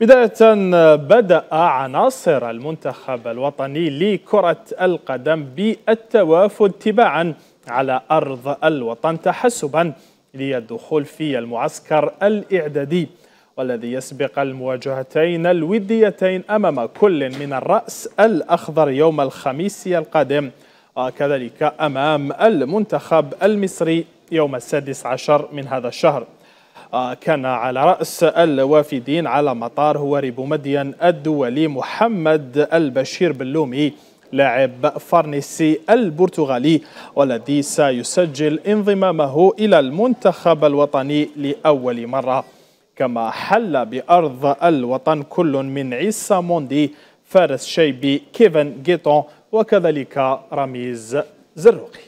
بداية بدأ عناصر المنتخب الوطني لكرة القدم بالتوافد تباعا على أرض الوطن تحسبا للدخول في المعسكر الإعدادي والذي يسبق المواجهتين الوديتين أمام كل من الرأس الأخضر يوم الخميس القادم وكذلك أمام المنتخب المصري يوم السادس عشر من هذا الشهر. كان على رأس الوافدين على مطار هواري بومدين الدولي محمد البشير بلومي لاعب فرنسي البرتغالي والذي سيسجل انضمامه إلى المنتخب الوطني لأول مرة. كما حل بأرض الوطن كل من عيسى موندي فارس شيبي كيفن جيتون وكذلك رميز زروقي.